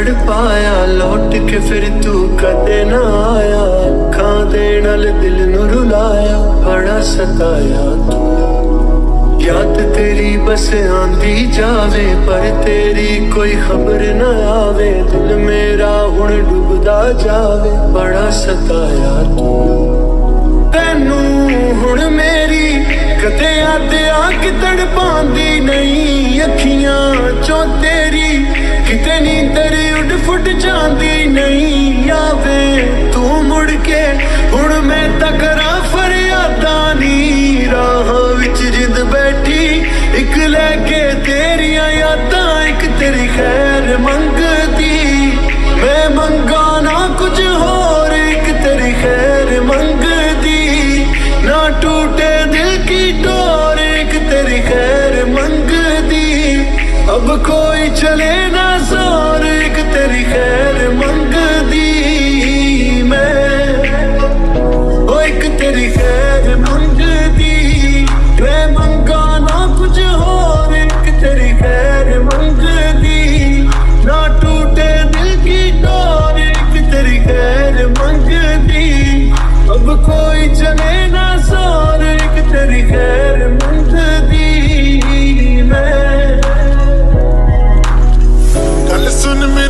ਤੜਪਾਇਆ lot ਕੇ ਫਿਰ ਤੂੰ ਕਦੇ ਨਾ ਆਇਆ। ਅੱਖਾਂ ਦੇ ਨਾਲ ਦਿਲ ਨੂੰ ਰੁਲਾਇਆ, ਬੜਾ ਸਤਾਇਆ ਤੂੰ। ਯਾਦ ਤੇਰੀ ਬਸ ਆਂਦੀ ਜਾਵੇ, ਪਰ ਤੇਰੀ ਕੋਈ ਖਬਰ ਨਾ ਆਵੇ। ਦਿਲ ਮੇਰਾ ਹੁਣ ਡੁੱਬਦਾ ਜਾਵੇ, ਬੜਾ ਸਤਾਇਆ ਤੂੰ। ਤੈਨੂੰ ਹੁਣ ਮੇਰੀ ਕਦੇ ਯਾਦ ਆ ਕਿ ਤੜਪਾਉਂਦੀ ਨਹੀਂ, ਅੱਖੀਆਂ ਚੋਂ ਤੇਰੀ ਕਿਤੇ ਨੀਂਦਰ ਉੱਡ ਫੁੱਟ ਜਾਂਦੀ ਨਹੀਂ ਆਵੇ। ਤੂੰ ਮੁੜ ਕੇ ਹੁਣ ਮੈਂ ਤਕਰਾਂ ਫਰਿਆਦਾਂ ਨੀ, ਰਾਹ ਵਿੱਚ ਜਿੰਦ ਬੈਠੀ, ਇੱਕ ਲੈ ਕੇ ਤੇਰੀਆਂ ਯਾਦਾਂ, ਇੱਕ ਤੇਰੀ ਖੈਰ ਮੰਗਦੀ। ਮੈਂ ਮੰਗ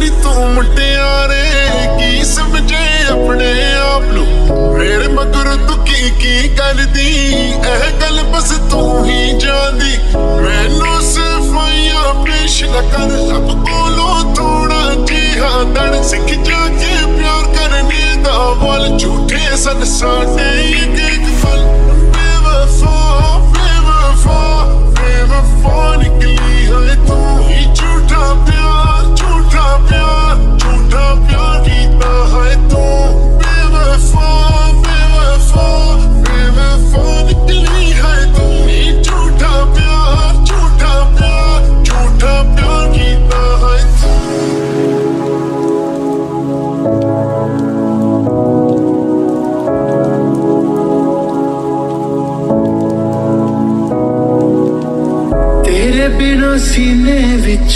ਮੇਰੀ ਤੂੰ ਮੁਟਿਆਰੇ ਕੀ ਸਮਝੇ ਆਪਣੇ ਆਪ ਨੂੰ ਮੇਰੇ ਮਗਰ ਤੂੰ ਕੀ ਕੀ ਕਰਦੀ? ਇਹ ਗੱਲ ਬਸ ਤੂੰ ਹੀ ਜਾਣਦੀ। ਮੈਨੂੰ ਸਫਾਈਆਂ ਪੇਸ਼ ਨਾ ਕਰ, ਰੱਬ ਕੋਲੋਂ ਥੋੜਾ ਜਿਹਾ ਦੜ ਸਿੱਖ ਜਾ ਕੇ ਪਿਆਰ ਕਰਨੇ ਦਾ ਵੱਲ ਝੂਠੇ ਸਨ ਸਾਡੇ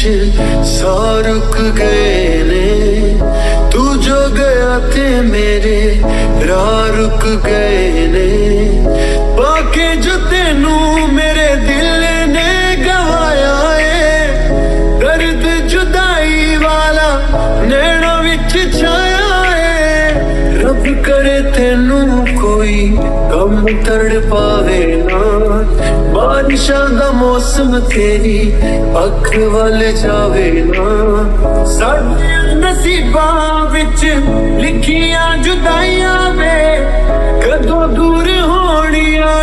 ਵਿੱਚ ਰੁਕ ਗਏ ਨੇ ਤੂੰ ਜੋ ਗਿਆ ਤੇ ਮੇਰੇ ਰਾਹ ਰੁਕ ਗਏ ਨੇ ਬਾਕੀ ਜੋ ਤੈਨੂੰ ਮੇਰੇ ਦਿਲ ਨੇ ਗਵਾਇਆ ਏ ਦਰਦ ਜੁਦਾਈ ਵਾਲਾ ਨੈਣਾਂ ਵਿੱਚ ਛਾਇਆ ਏ ਰੱਬ ਕਰੇ ਤੈਨੂੰ ਕੋਈ ਗਮ ਤੜ ਪਾਵੇ ਨਾ। ਬਾਰਿਸ਼ਾਂ ਦਾ ਮੌਸਮ ਤੇਰੀ ਅੱਖ ਵੱਲ ਜਾਵੇ ਨਾ। ਸਾਡੇ ਨਸੀਬਾਂ ਵਿੱਚ ਲਿਖੀਆਂ ਜੁਦਾਈਆਂ ਵੇ, ਕਦੋਂ ਦੂਰ ਹੋਣੀਆਂ